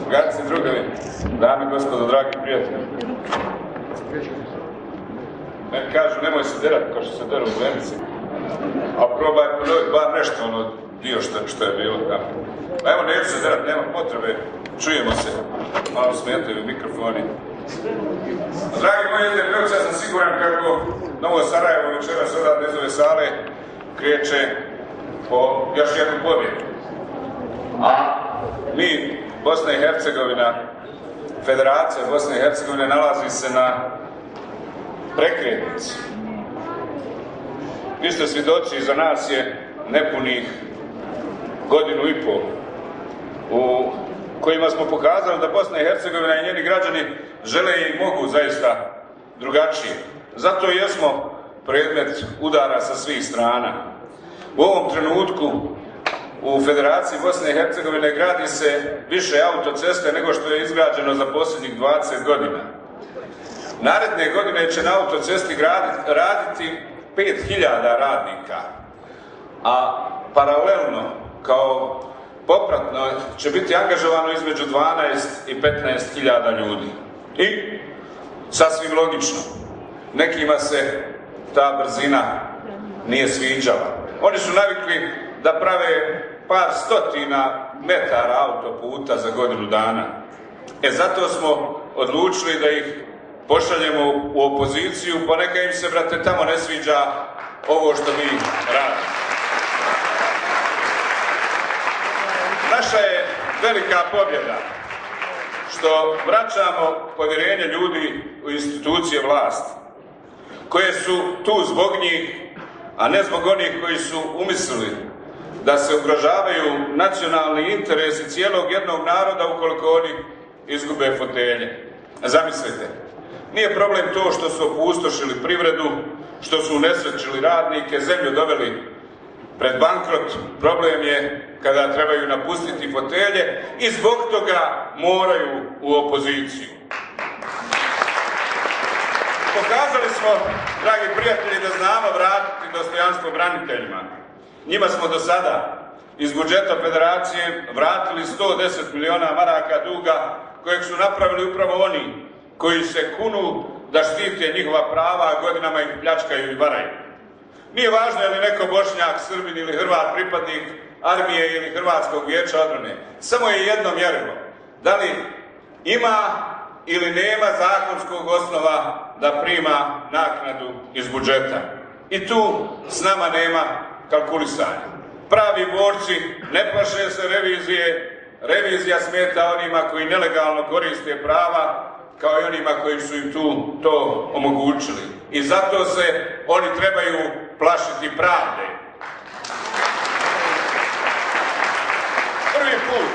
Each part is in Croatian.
Drugarice i drugovi, dame i gospodo, dragi prijatelji. Meni kažu, nemoj se derat kao što se deru u Lenici. A probaj bar nešto ono dio što, što je bilo tamo. Pa evo, neću se derat, nema potrebe, čujemo se. Malo smetaju mikrofoni. Dragi moji SDP-ovci, ja sam siguran kako Novo Sarajevo večeras odavde iz ove sale kreće po još jednu pobjedu. A mi, Bosna i Hercegovina, Federacija Bosne i Hercegovine nalazi se na prekretnici. Vi ste svjedoci, za nas je nepunih godinu i pol u kojima smo pokazali da Bosna i Hercegovina i njeni građani žele i mogu zaista drugačije. Zato jesmo predmet udara sa svih strana. U ovom trenutku u Federaciji Bosne i Hercegovine gradi se više autoceste nego što je izgrađeno za posljednjih 20 godina. Naredne godine će na autocesti raditi 5000 radnika, a paralelno kao popratno će biti angažovano između 12 i 15 hiljada ljudi. I, sasvim logično, nekima se ta brzina nije sviđala. Oni su navikli da prave par stotina metara autoputa za godinu dana. E zato smo odlučili da ih pošaljemo u opoziciju, pa neka im se, brate, tamo ne sviđa ovo što mi radimo. Naša je velika pobjeda što vraćamo povjerenje ljudi u institucije vlasti, koje su tu zbog njih, a ne zbog onih koji su umislili da se ugrožavaju nacionalni interesi cijelog jednog naroda ukoliko oni izgube fotelje. Zamislite, nije problem to što su opustošili privredu, što su unesrećili radnike, zemlju doveli pred bankrot, problem je kada trebaju napustiti fotelje i zbog toga moraju u opoziciju. Pokazali smo, dragi prijatelji, da znamo vratiti dostojanstvo braniteljima. Njima smo do sada iz budžeta federacije vratili 110 miliona maraka duga kojeg su napravili upravo oni koji se kunu da štite njihova prava, a godinama ih pljačkaju i varaju. Nije važno je li neko bošnjak, srbin ili hrvat pripadnik armije ili hrvatskog vijeća odbrane. Samo je jedno mjerilo. Da li ima ili nema zakonskog osnova da prima naknadu iz budžeta. I tu s nama nema kalkulisanja. Pravi borci ne plaše se revizije, revizija smeta onima koji nelegalno koriste prava, kao i onima koji su im tu to omogućili. I zato se oni trebaju plašiti pravde. Prvi put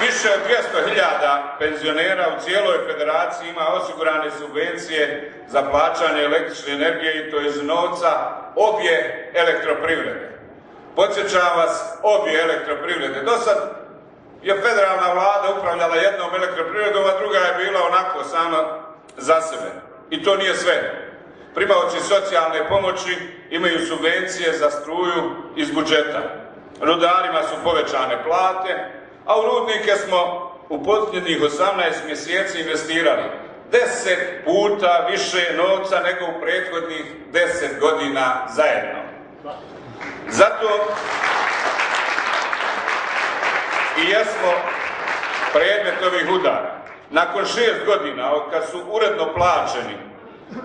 više od 200.000 penzionera u cijeloj federaciji ima osigurane subvencije za plaćanje električne energije i to iz novca obje elektroprivrede. Podsjećam vas, obje elektroprivrede. Do sad je federalna vlada upravljala jednom elektroprivredom, a druga je bila onako sama za sebe. I to nije sve. Primaoci socijalne pomoći imaju subvencije za struju iz budžeta. Rudarima su povećane plate, a u rudnike smo u posljednjih 18 mjeseci investirali deset puta više novca nego u prethodnih deset godina zajedno. Zato i jesmo predmet ovih udara. Nakon šest godina, kad su uredno plaćeni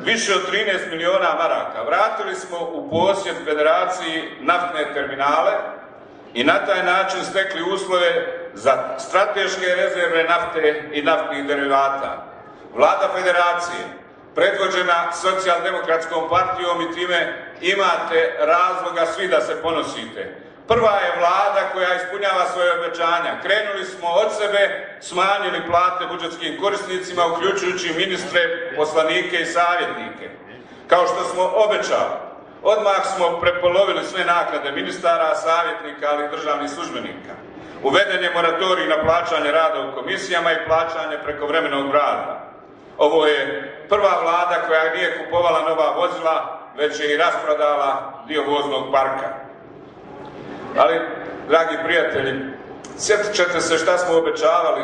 više od 13 miliona maraka, vratili smo u posjed federaciji naftne terminale i na taj način stekli uslove za strateške rezerve nafte i naftnih derivata. Vlada federacije, predvođena socijaldemokratskom partijom i time imate razloga svi da se ponosite. Prva je vlada koja ispunjava svoje obećanja. Krenuli smo od sebe, smanjili plate budžetskim korisnicima, uključujući ministre, poslanike i savjetnike. Kao što smo obećali, odmah smo prepolovili sve naknade ministara, savjetnika, ali i državnih službenika. Uveden je moratorij na plaćanje rada u komisijama i plaćanje preko vremenog rada. Ovo je prva vlada koja nije kupovala nova vozila, već je i rasprodala dio voznog parka. Ali, dragi prijatelji, Sjetit ćete se šta smo obećavali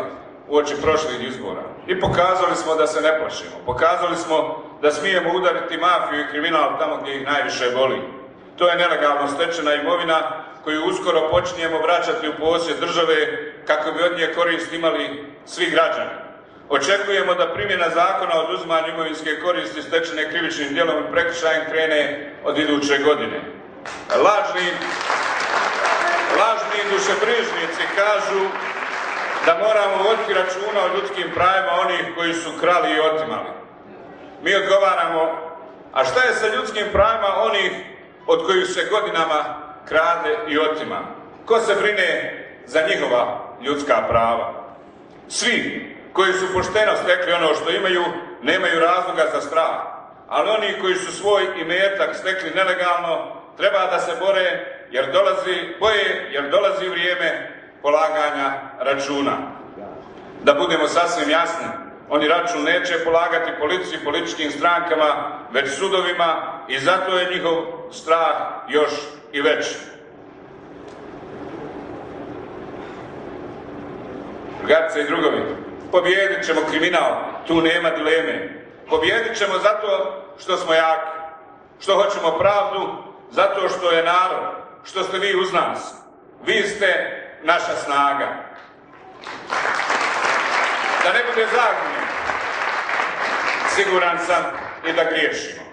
u oči prošlih izbora. I pokazali smo da se ne plašimo. Pokazali smo da smijemo udariti mafiju i kriminal tamo gdje ih najviše boli. To je nelegalno stečena imovina koju uskoro počinjemo vraćati u posjed države kako bi od nje korist imali svi građani. Očekujemo da primjena zakona o oduzimanju imovinske koristi stečene krivičnim djelom i prekršajem krene od iduće godine. Lažni, lažni dušebrižnici kažu da moramo voditi računa o ljudskim pravima onih koji su krali i otimali. Mi odgovaramo, a šta je sa ljudskim pravima onih od kojih se godinama krade i otima? Ko se brine za njihova ljudska prava? Svi koji su pošteno stekli ono što imaju, nemaju razloga za strah. Ali oni koji su svoj imetak stekli nelegalno, treba da se bore jer dolazi, boje jer dolazi vrijeme polaganja računa. Da budemo sasvim jasni, oni račun neće polagati policiji, političkim strankama, već sudovima i zato je njihov strah još i veći. Drugarice i drugovi, pobijedit ćemo kriminal, tu nema dileme. Pobijedit ćemo zato što smo jaki, što hoćemo pravdu, zato što je narod, što ste vi uz nas. Vi ste naša snaga. Da ne bude zagunje, siguran sam i da griješimo.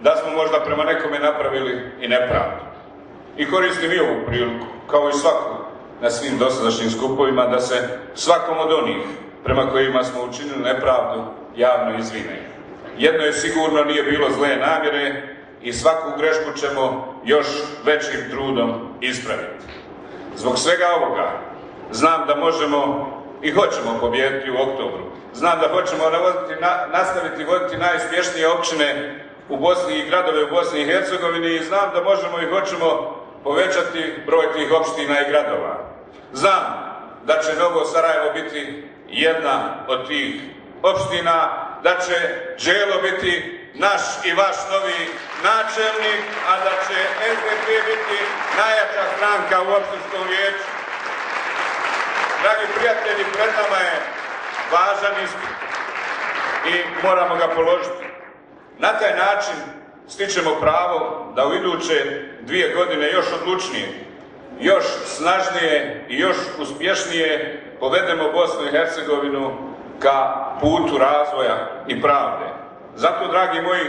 Da smo možda prema nekome napravili i nepravdu. I koristim i ovu priliku, kao i svaku na svim dosadašnjim skupovima, da se svakom od onih prema kojima smo učinili nepravdu javno izvine. Jedno je sigurno nije bilo zle namjere i svaku grešku ćemo još većim trudom ispraviti. Zbog svega ovoga znam da možemo i hoćemo pobijediti u oktobru. Znam da hoćemo nastaviti voditi najuspješnije općine u Bosni i gradove u Bosni i Hercegovini i znam da možemo i hoćemo povećati broj tih opština i gradova. Znam da će Novo Sarajevo biti jedna od tih opština, da će Đelo biti naš i vaš novi načelnik, a da će SDP biti najjača stranka u opštinskom vijeću. Dragi prijatelji, pred nama je važan ispit i moramo ga položiti. Na taj način stičemo pravo da u iduće dvije godine još odlučnije, još snažnije i još uspješnije povedemo Bosnu i Hercegovinu ka putu razvoja i pravde. Zato, dragi moji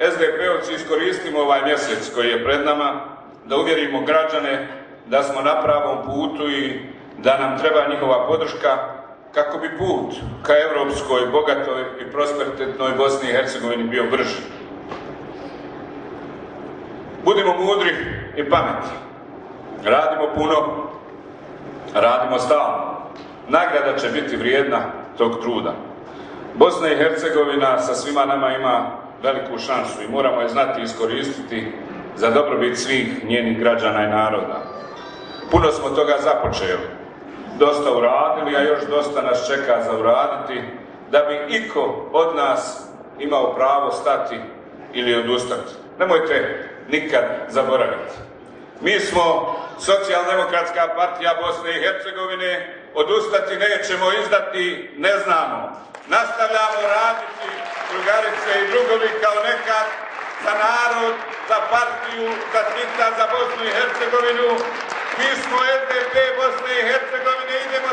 SDP-ovci, iskoristimo ovaj mjesec koji je pred nama, da uvjerimo građane da smo na pravom putu i da nam treba njihova podrška kako bi put ka europskoj, bogatoj i prosperitetnoj Bosni i Hercegovini bio brži. Budimo mudri i pametni. Radimo puno, radimo stalno. Nagrada će biti vrijedna tog truda. Bosna i Hercegovina sa svima nama ima veliku šansu i moramo je znati iskoristiti za dobrobit svih njenih građana i naroda. Puno smo toga započeli, dosta uradili, a još dosta nas čeka za uraditi, da bi iko od nas imao pravo stati ili odustati. Nemojte nikad zaboraviti. Mi smo socijaldemokratska partija Bosne i Hercegovine, odustati nećemo, izdati ne znamo. Nastavljamo raditi, drugarice i drugovi, kao nekad, za narod, za partiju, za Tita, za Bosnu i Hercegovinu. Mi smo SDP Bosne i Hercegovine, idemo